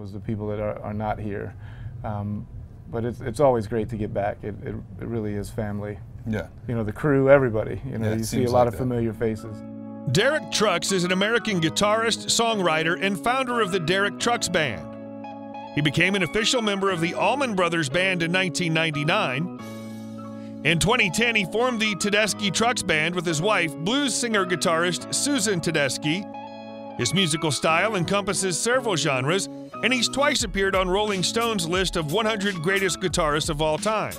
was the people that are, are not here. Um, but it's, it's always great to get back. It, it, it, really is family. Yeah. You know, the crew, everybody. You know, Yeah, you see a lot like of that. familiar faces. Derek Trucks is an American guitarist, songwriter, and founder of the Derek Trucks Band. He became an official member of the Allman Brothers Band in 1999. In 2010, he formed the Tedeschi Trucks Band with his wife, blues singer guitarist Susan Tedeschi. His musical style encompasses several genres, and he's twice appeared on Rolling Stone's list of 100 greatest guitarists of all time.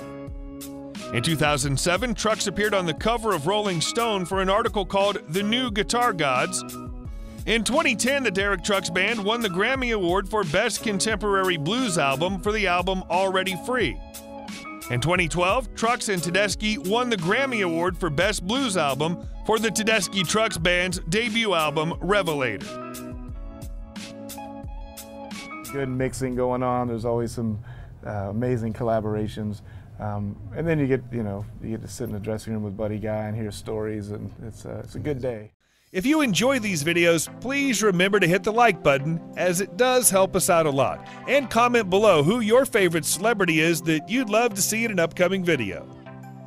In 2007, Trucks appeared on the cover of Rolling Stone for an article called The New Guitar Gods. In 2010, the Derek Trucks Band won the Grammy Award for Best Contemporary Blues Album for the album Already Free. In 2012, Trucks and Tedeschi won the Grammy Award for Best Blues Album for the Tedeschi Trucks Band's debut album, Revelator. Good mixing going on. There's always some uh, amazing collaborations. Um, and then you get, you know, you get to sit in the dressing room with Buddy Guy and hear stories, and it's, uh, it's a good day. If you enjoy these videos, please remember to hit the like button, as it does help us out a lot. And comment below who your favorite celebrity is that you'd love to see in an upcoming video.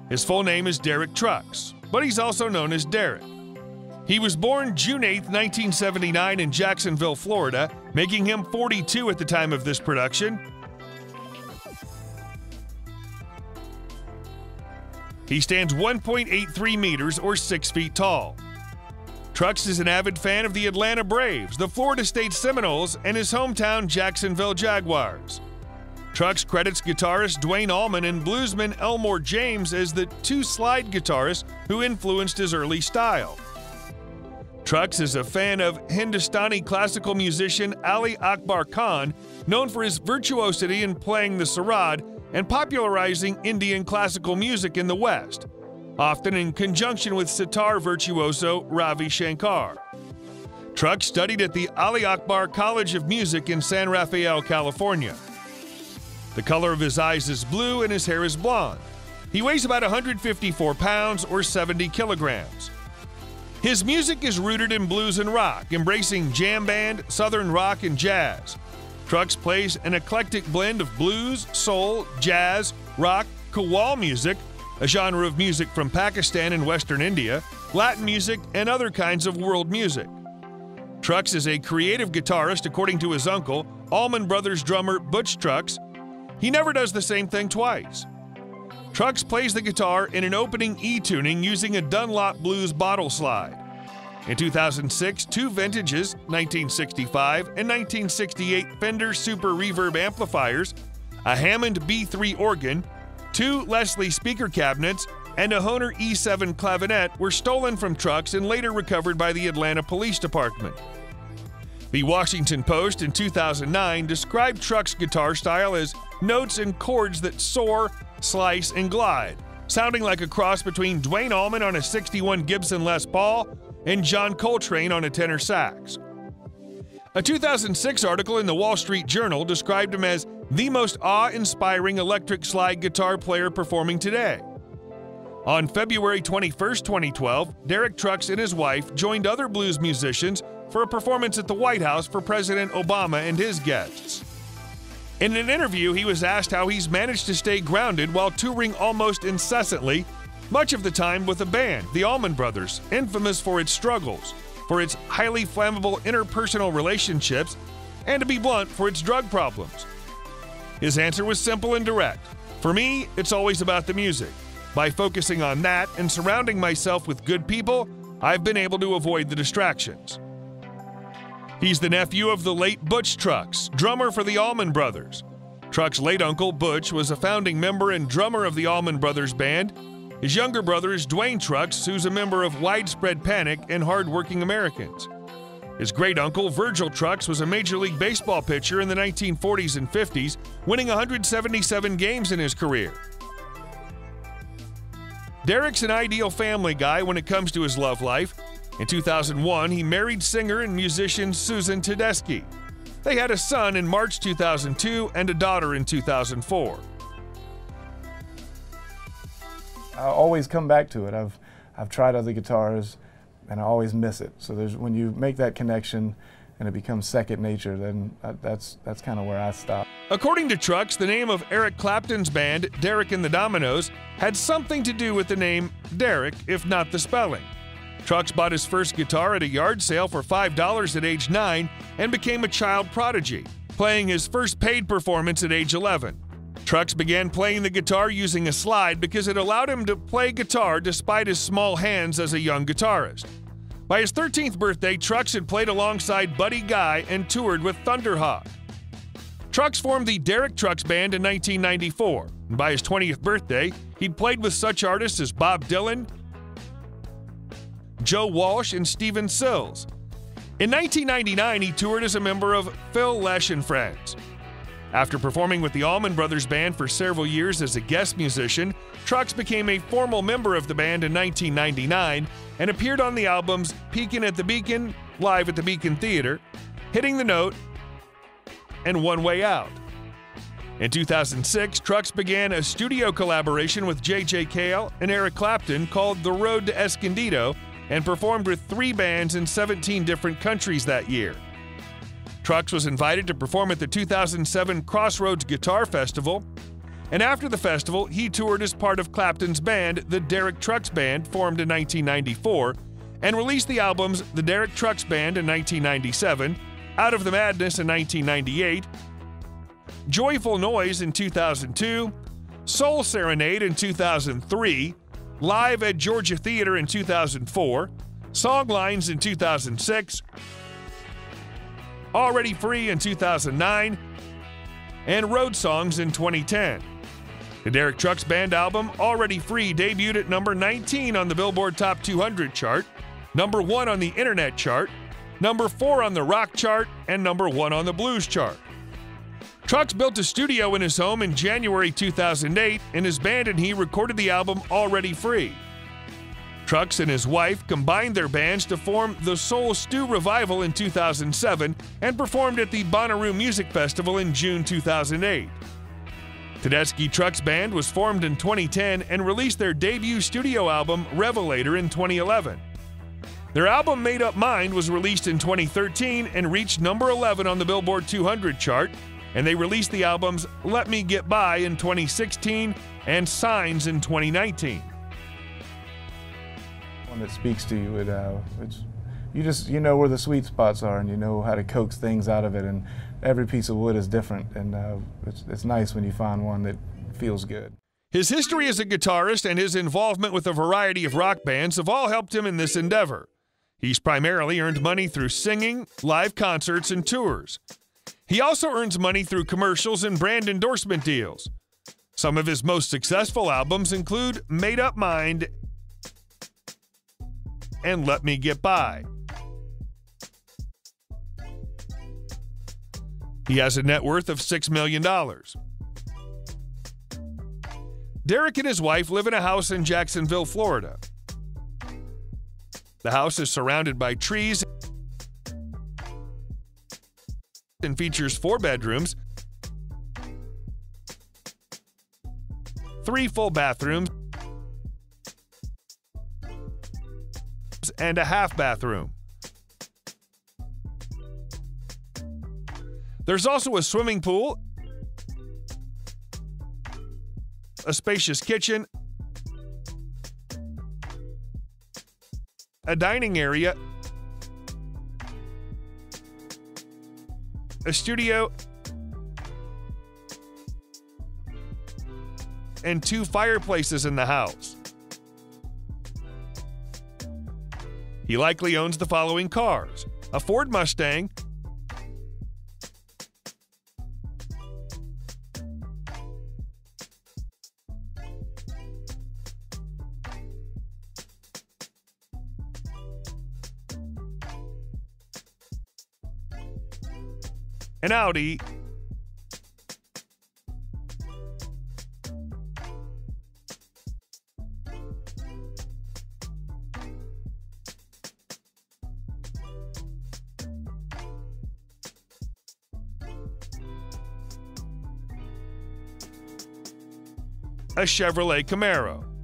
His full name is Derek Trucks, but he's also known as Derek. He was born June 8, 1979, in Jacksonville, Florida, making him 42 at the time of this production. He stands 1.83 meters or 6 feet tall. Trucks is an avid fan of the Atlanta Braves, the Florida State Seminoles, and his hometown Jacksonville Jaguars. Trucks credits guitarist Duane Allman and bluesman Elmore James as the two slide guitarists who influenced his early style. Trucks is a fan of Hindustani classical musician Ali Akbar Khan, known for his virtuosity in playing the sarod and popularizing Indian classical music in the West, often in conjunction with sitar virtuoso Ravi Shankar. Trucks studied at the Ali Akbar College of Music in San Rafael, California. The color of his eyes is blue and his hair is blonde. He weighs about 154 pounds or 70 kilograms. His music is rooted in blues and rock, embracing jam band, southern rock, and jazz. Trucks plays an eclectic blend of blues, soul, jazz, rock, kawal music, a genre of music from Pakistan and Western India, Latin music, and other kinds of world music. Trucks is a creative guitarist, according to his uncle, Allman Brothers drummer Butch Trucks. He never does the same thing twice. Trucks plays the guitar in an opening E tuning using a Dunlop Blues bottle slide. In 2006, two vintages, 1965 and 1968 Fender Super Reverb amplifiers, a Hammond B3 organ, two Leslie speaker cabinets, and a Hohner E7 clavinet were stolen from Trucks and later recovered by the Atlanta Police Department. The Washington Post in 2009 described Truck's guitar style as notes and chords that soar, slice, and glide, sounding like a cross between Duane Allman on a 61 Gibson Les Paul and John Coltrane on a tenor sax. A 2006 article in the Wall Street Journal described him as the most awe inspiring electric slide guitar player performing today. On February 21, 2012, Derek Trucks and his wife joined other blues musicians for a performance at the White House for President Obama and his guests. In an interview, he was asked how he's managed to stay grounded while touring almost incessantly, much of the time with a band, the Allman Brothers, infamous for its struggles, for its highly flammable interpersonal relationships, and to be blunt, for its drug problems. His answer was simple and direct. For me, it's always about the music. By focusing on that and surrounding myself with good people, I've been able to avoid the distractions. He's the nephew of the late Butch Trucks, drummer for the Allman Brothers. Trucks' late uncle, Butch, was a founding member and drummer of the Allman Brothers Band. His younger brother is Duane Trucks, who's a member of Widespread Panic and Hardworking Americans. His great uncle, Virgil Trucks, was a Major League Baseball pitcher in the 1940s and 50s, winning 177 games in his career. Derek's an ideal family guy when it comes to his love life. In 2001, he married singer and musician Susan Tedeschi. They had a son in March 2002 and a daughter in 2004. I always come back to it. I've I've tried other guitars, and I always miss it. So there's when you make that connection, and it becomes second nature, then uh, that's that's kind of where I stop. According to Trucks, the name of Eric Clapton's band, Derek and the Dominos, had something to do with the name Derek, if not the spelling. Trucks bought his first guitar at a yard sale for $5 at age 9 and became a child prodigy, playing his first paid performance at age 11. Trucks began playing the guitar using a slide because it allowed him to play guitar despite his small hands as a young guitarist. By his 13th birthday, Trucks had played alongside Buddy Guy and toured with Thunderhawk. Trucks formed the Derek Trucks Band in 1994, and by his 20th birthday, he'd played with such artists as Bob Dylan, Joe Walsh, and Stephen Stills. In 1999, he toured as a member of Phil Lesh and Friends. After performing with the Allman Brothers Band for several years as a guest musician, Trucks became a formal member of the band in 1999 and appeared on the albums Peekin' at the Beacon, Live at the Beacon Theater, Hitting the Note, and One Way Out. In 2006, Trucks began a studio collaboration with J.J. Cale and Eric Clapton called The Road to Escondido and performed with three bands in 17 different countries that year. Trucks was invited to perform at the 2007 Crossroads Guitar Festival and after the festival, he toured as part of Clapton's band, the Derek Trucks Band, formed in 1994, and released the albums The Derek Trucks Band in 1997, Out of the Madness in 1998, Joyful Noise in 2002, Soul Serenade in 2003, Live at Georgia Theater in 2004, Songlines in 2006, Already Free in 2009, and Road Songs in 2010. The Derek Trucks Band album, Already Free, debuted at number 19 on the Billboard Top 200 chart, number 1 on the Internet chart, number 4 on the rock chart, and number 1 on the blues chart. Trucks built a studio in his home in January 2008, and his band and he recorded the album Already Free. Trucks and his wife combined their bands to form the Soul Stew Revival in 2007 and performed at the Bonnaroo Music Festival in June 2008. Tedeschi Trucks Band was formed in 2010 and released their debut studio album, Revelator, in 2011. Their album Made Up Mind was released in 2013 and reached number 11 on the Billboard 200 chart, and they released the albums Let Me Get By in 2016 and Signs in 2019. One that speaks to you, it, uh, it's, you just you know where the sweet spots are, and you know how to coax things out of it, and every piece of wood is different, and uh, it's, it's nice when you find one that feels good. His history as a guitarist and his involvement with a variety of rock bands have all helped him in this endeavor. He's primarily earned money through singing, live concerts, and tours. He also earns money through commercials and brand endorsement deals. Some of his most successful albums include Made Up Mind and Let Me Get By. He has a net worth of $6 million. Derek and his wife live in a house in Jacksonville, Florida. The house is surrounded by trees and features four bedrooms, three full bathrooms, and a half bathroom. There's also a swimming pool, a spacious kitchen, a dining area, a studio, and two fireplaces in the house. He likely owns the following cars a Ford Mustang, Audi, a Chevrolet Camaro.